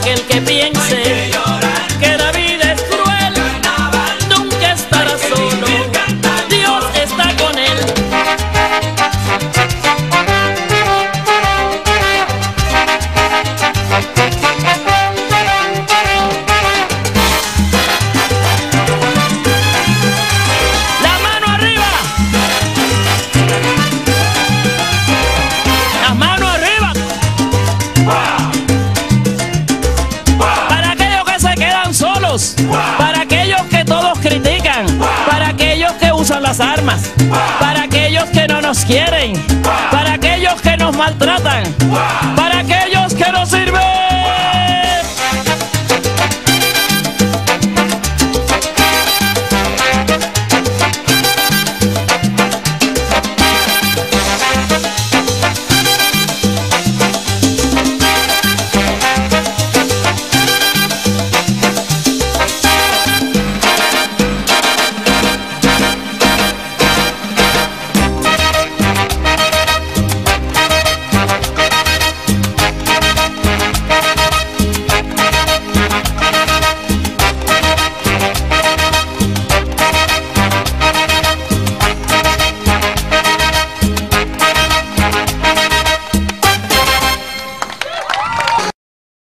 aquel que piense que la vida es cruel, nunca estará solo. Dios está con él. La mano arriba. Las manos arriba. Para aquellos que todos critican. Para aquellos que usan las armas. Para aquellos que no nos quieren. Para aquellos que nos maltratan. Para aquellos.